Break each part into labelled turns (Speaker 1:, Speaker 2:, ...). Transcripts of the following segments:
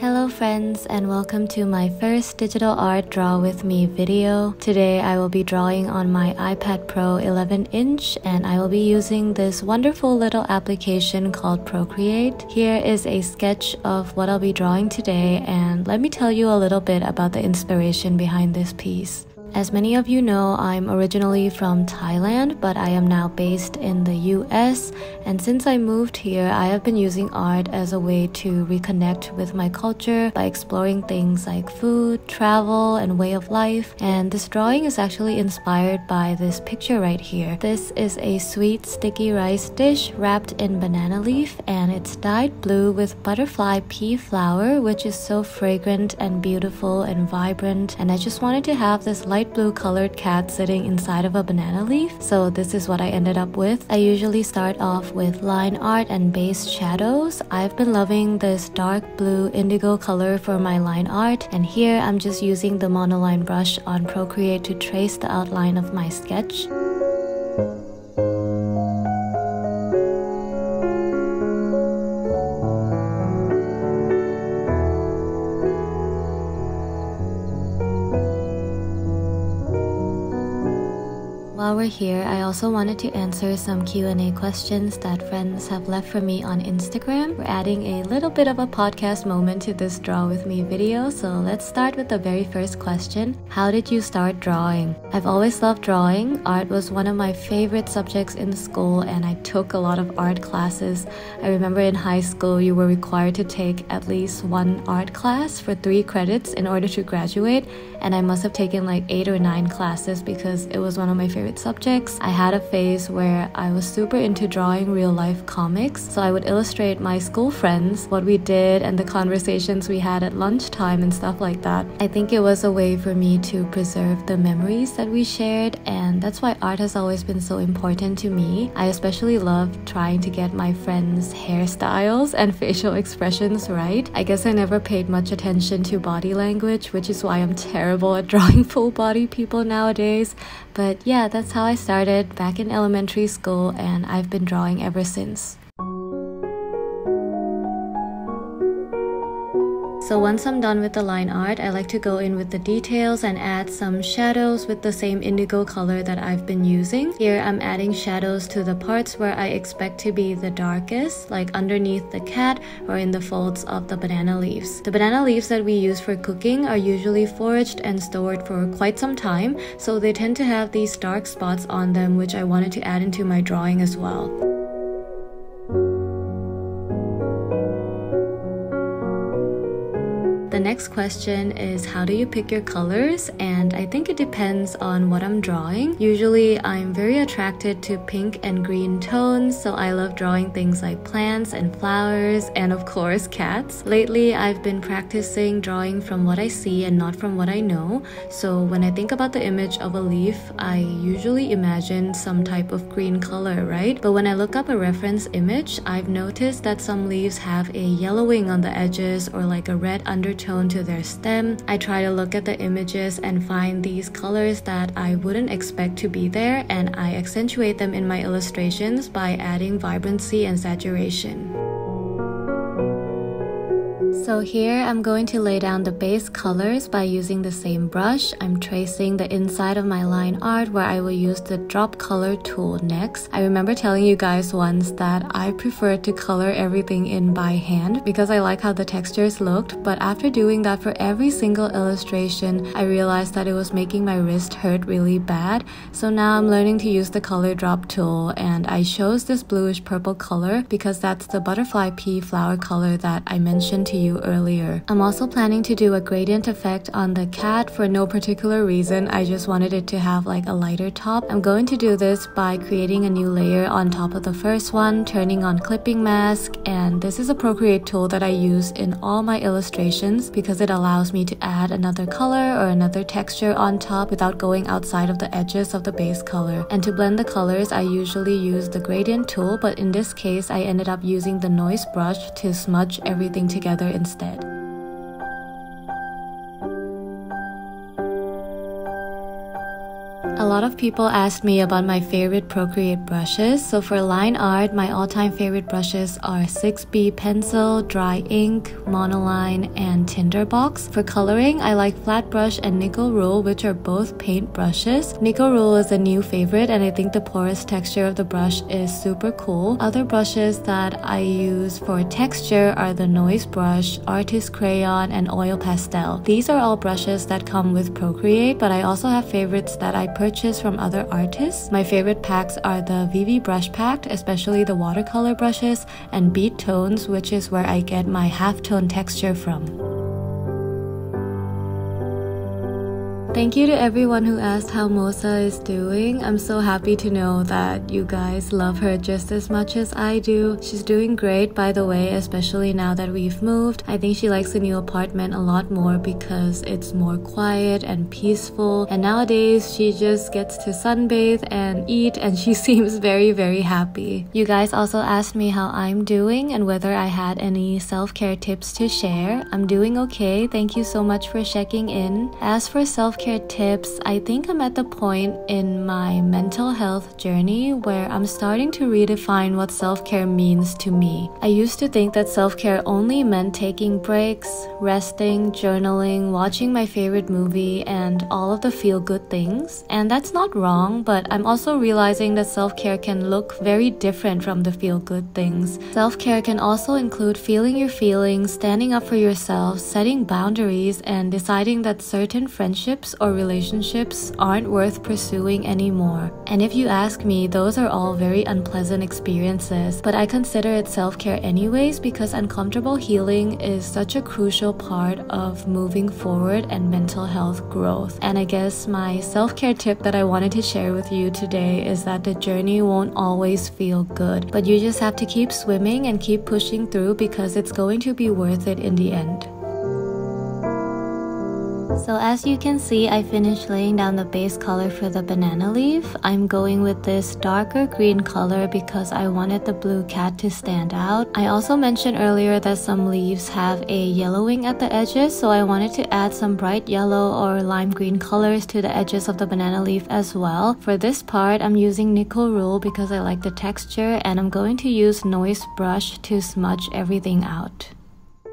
Speaker 1: Hello friends and welcome to my first digital art draw with me video. Today I will be drawing on my iPad Pro 11 inch and I will be using this wonderful little application called Procreate. Here is a sketch of what I'll be drawing today and let me tell you a little bit about the inspiration behind this piece. As many of you know, I'm originally from Thailand, but I am now based in the US. And since I moved here, I have been using art as a way to reconnect with my culture by exploring things like food, travel, and way of life. And this drawing is actually inspired by this picture right here. This is a sweet sticky rice dish wrapped in banana leaf, and it's dyed blue with butterfly pea flower, which is so fragrant and beautiful and vibrant. And I just wanted to have this light light blue colored cat sitting inside of a banana leaf. So this is what I ended up with. I usually start off with line art and base shadows. I've been loving this dark blue indigo color for my line art. And here I'm just using the monoline brush on Procreate to trace the outline of my sketch. While we're here, I also wanted to answer some Q&A questions that friends have left for me on Instagram. We're adding a little bit of a podcast moment to this draw with me video, so let's start with the very first question. How did you start drawing? I've always loved drawing. Art was one of my favorite subjects in school and I took a lot of art classes. I remember in high school you were required to take at least one art class for 3 credits in order to graduate, and I must have taken like 8 or 9 classes because it was one of my favorite subjects. I had a phase where I was super into drawing real life comics, so I would illustrate my school friends, what we did, and the conversations we had at lunchtime and stuff like that. I think it was a way for me to preserve the memories that we shared, and that's why art has always been so important to me. I especially love trying to get my friends' hairstyles and facial expressions right. I guess I never paid much attention to body language, which is why I'm terrible at drawing full body people nowadays. But yeah, that's how I started back in elementary school, and I've been drawing ever since. So once I'm done with the line art, I like to go in with the details and add some shadows with the same indigo color that I've been using. Here I'm adding shadows to the parts where I expect to be the darkest, like underneath the cat or in the folds of the banana leaves. The banana leaves that we use for cooking are usually foraged and stored for quite some time, so they tend to have these dark spots on them which I wanted to add into my drawing as well. Next question is how do you pick your colors? And I think it depends on what I'm drawing. Usually I'm very attracted to pink and green tones, so I love drawing things like plants and flowers and of course cats. Lately I've been practicing drawing from what I see and not from what I know. So when I think about the image of a leaf, I usually imagine some type of green color, right? But when I look up a reference image, I've noticed that some leaves have a yellowing on the edges or like a red undertone to their stem. I try to look at the images and find these colors that I wouldn't expect to be there and I accentuate them in my illustrations by adding vibrancy and saturation. So here I'm going to lay down the base colors by using the same brush. I'm tracing the inside of my line art where I will use the drop color tool next. I remember telling you guys once that I prefer to color everything in by hand because I like how the textures looked but after doing that for every single illustration I realized that it was making my wrist hurt really bad. So now I'm learning to use the color drop tool and I chose this bluish purple color because that's the butterfly pea flower color that I mentioned to you you earlier. I'm also planning to do a gradient effect on the cat for no particular reason. I just wanted it to have like a lighter top. I'm going to do this by creating a new layer on top of the first one, turning on clipping mask, and this is a Procreate tool that I use in all my illustrations because it allows me to add another color or another texture on top without going outside of the edges of the base color. And to blend the colors, I usually use the gradient tool, but in this case, I ended up using the noise brush to smudge everything together instead. A lot of people asked me about my favorite Procreate brushes. So for line art, my all-time favorite brushes are 6B pencil, dry ink, monoline, and tinderbox. For coloring, I like flat brush and Nikko Rull, which are both paint brushes. Nikko Rull is a new favorite and I think the porous texture of the brush is super cool. Other brushes that I use for texture are the noise brush, artist crayon, and oil pastel. These are all brushes that come with Procreate, but I also have favorites that I from other artists. My favorite packs are the Vivi Brush Pack, especially the watercolor brushes, and Beat Tones, which is where I get my halftone texture from. Thank you to everyone who asked how Mosa is doing. I'm so happy to know that you guys love her just as much as I do. She's doing great, by the way, especially now that we've moved. I think she likes the new apartment a lot more because it's more quiet and peaceful. And nowadays, she just gets to sunbathe and eat, and she seems very, very happy. You guys also asked me how I'm doing and whether I had any self care tips to share. I'm doing okay. Thank you so much for checking in. As for self care tips, I think I'm at the point in my mental health journey where I'm starting to redefine what self care means to me. I used to think that self care only meant taking breaks, resting, journaling, watching my favorite movie, and all of the feel good things. And that's not wrong, but I'm also realizing that self care can look very different from the feel good things. Self care can also include feeling your feelings, standing up for yourself, setting boundaries, and deciding that certain friendships or relationships aren't worth pursuing anymore. And if you ask me, those are all very unpleasant experiences, but I consider it self care anyways because uncomfortable healing is such a crucial part of moving forward and mental health growth. And I guess my self care tip that I wanted to share with you today is that the journey won't always feel good, but you just have to keep swimming and keep pushing through because it's going to be worth it in the end. So as you can see, I finished laying down the base color for the banana leaf. I'm going with this darker green color because I wanted the blue cat to stand out. I also mentioned earlier that some leaves have a yellowing at the edges, so I wanted to add some bright yellow or lime green colors to the edges of the banana leaf as well. For this part, I'm using Nikko Rull because I like the texture and I'm going to use noise brush to smudge everything out.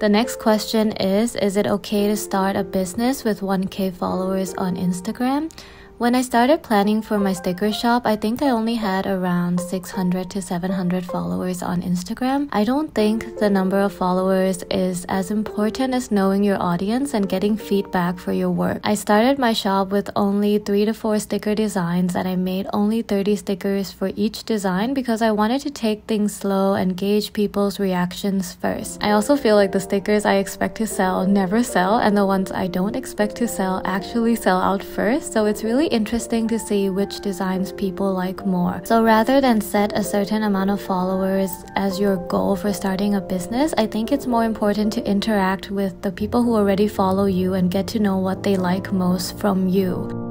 Speaker 1: The next question is Is it okay to start a business with 1k followers on Instagram? When I started planning for my sticker shop, I think I only had around 600 to 700 followers on Instagram. I don't think the number of followers is as important as knowing your audience and getting feedback for your work. I started my shop with only 3 to 4 sticker designs and I made only 30 stickers for each design because I wanted to take things slow and gauge people's reactions first. I also feel like the stickers I expect to sell never sell and the ones I don't expect to sell actually sell out first, so it's really interesting to see which designs people like more. So rather than set a certain amount of followers as your goal for starting a business, I think it's more important to interact with the people who already follow you and get to know what they like most from you.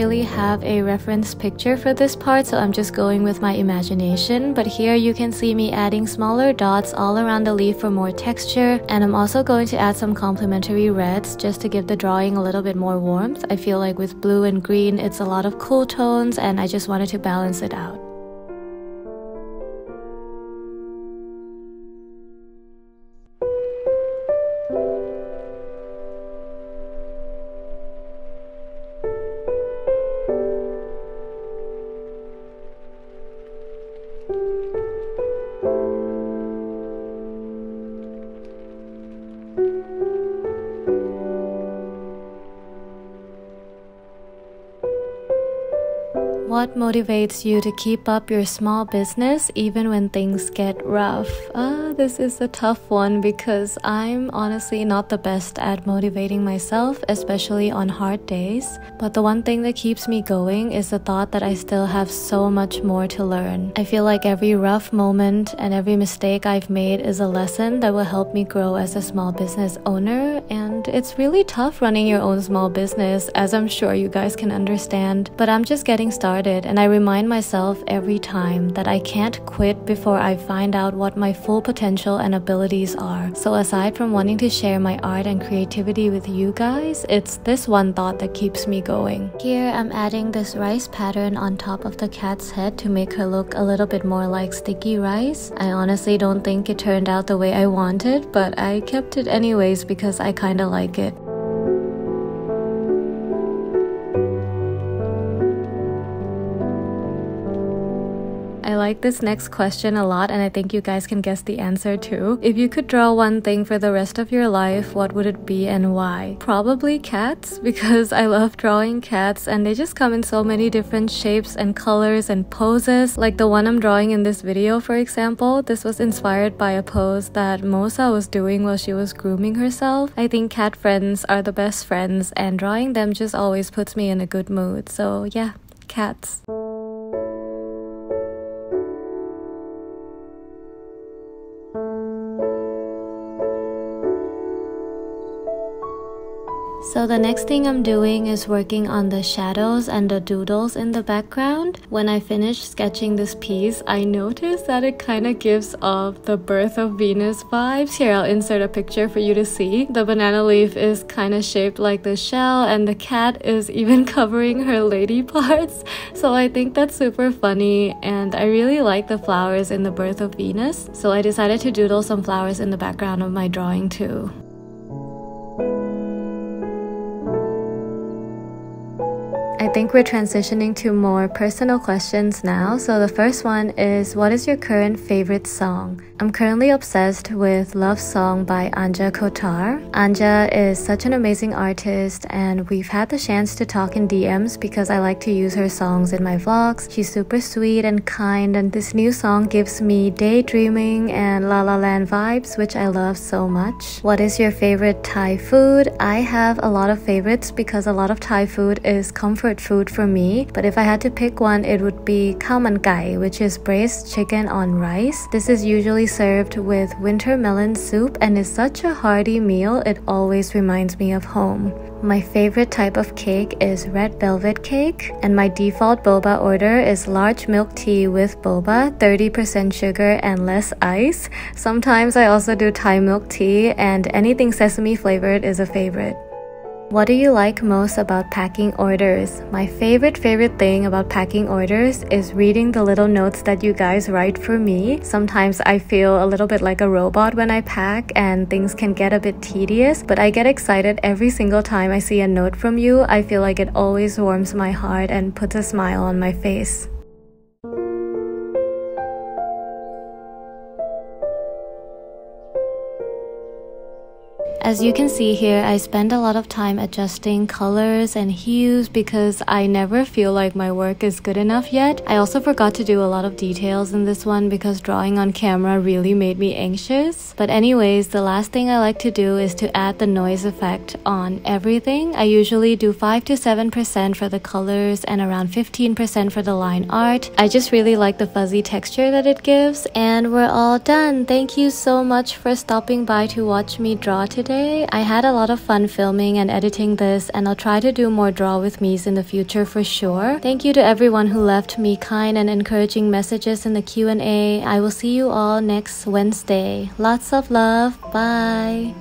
Speaker 1: Really have a reference picture for this part, so I'm just going with my imagination. But here you can see me adding smaller dots all around the leaf for more texture. And I'm also going to add some complementary reds just to give the drawing a little bit more warmth. I feel like with blue and green, it's a lot of cool tones and I just wanted to balance it out. What motivates you to keep up your small business even when things get rough? Uh, this is a tough one because I'm honestly not the best at motivating myself, especially on hard days. But the one thing that keeps me going is the thought that I still have so much more to learn. I feel like every rough moment and every mistake I've made is a lesson that will help me grow as a small business owner. And it's really tough running your own small business, as I'm sure you guys can understand. But I'm just getting started, and I remind myself every time that I can't quit before I find out what my full potential and abilities are. So, aside from wanting to share my art and creativity with you guys, it's this one thought that keeps me going. Here, I'm adding this rice pattern on top of the cat's head to make her look a little bit more like sticky rice. I honestly don't think it turned out the way I wanted, but I kept it anyways because I kinda like it. Like this next question a lot, and I think you guys can guess the answer too. If you could draw one thing for the rest of your life, what would it be and why? Probably cats, because I love drawing cats and they just come in so many different shapes and colors and poses. Like the one I'm drawing in this video, for example, this was inspired by a pose that Mosa was doing while she was grooming herself. I think cat friends are the best friends, and drawing them just always puts me in a good mood. So, yeah, cats. So the next thing I'm doing is working on the shadows and the doodles in the background. When I finished sketching this piece, I noticed that it kind of gives off the birth of Venus vibes. Here, I'll insert a picture for you to see. The banana leaf is kind of shaped like the shell and the cat is even covering her lady parts. So I think that's super funny and I really like the flowers in the birth of Venus. So I decided to doodle some flowers in the background of my drawing too. I think we're transitioning to more personal questions now. So the first one is What is your current favorite song? I'm currently obsessed with Love Song by Anja Kotar. Anja is such an amazing artist, and we've had the chance to talk in DMs because I like to use her songs in my vlogs. She's super sweet and kind, and this new song gives me daydreaming and La La Land vibes, which I love so much. What is your favorite Thai food? I have a lot of favorites because a lot of Thai food is comfort food for me, but if I had to pick one, it would be khao which is braised chicken on rice. This is usually served with winter melon soup and is such a hearty meal, it always reminds me of home. My favorite type of cake is red velvet cake, and my default boba order is large milk tea with boba, 30% sugar and less ice. Sometimes I also do Thai milk tea, and anything sesame flavored is a favorite. What do you like most about packing orders? My favorite favorite thing about packing orders is reading the little notes that you guys write for me. Sometimes I feel a little bit like a robot when I pack and things can get a bit tedious, but I get excited every single time I see a note from you. I feel like it always warms my heart and puts a smile on my face. As you can see here, I spend a lot of time adjusting colors and hues because I never feel like my work is good enough yet. I also forgot to do a lot of details in this one because drawing on camera really made me anxious. But anyways, the last thing I like to do is to add the noise effect on everything. I usually do 5 to 7% for the colors and around 15% for the line art. I just really like the fuzzy texture that it gives. And we're all done. Thank you so much for stopping by to watch me draw today I had a lot of fun filming and editing this and I'll try to do more draw with me's in the future for sure. Thank you to everyone who left me kind and encouraging messages in the Q&A. I will see you all next Wednesday. Lots of love. Bye.